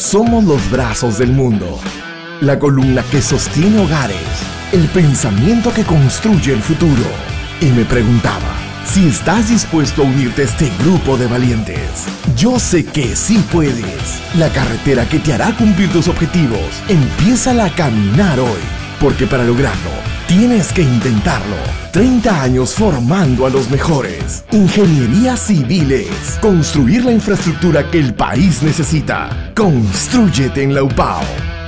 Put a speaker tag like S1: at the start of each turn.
S1: Somos los brazos del mundo, la columna que sostiene hogares, el pensamiento que construye el futuro. Y me preguntaba, si estás dispuesto a unirte a este grupo de valientes, yo sé que sí puedes. La carretera que te hará cumplir tus objetivos, empieza a caminar hoy, porque para lograrlo, tienes que intentarlo. 30 años formando a los mejores. Ingeniería civiles. Construir la infraestructura que el país necesita. Constrúyete en la UPAO.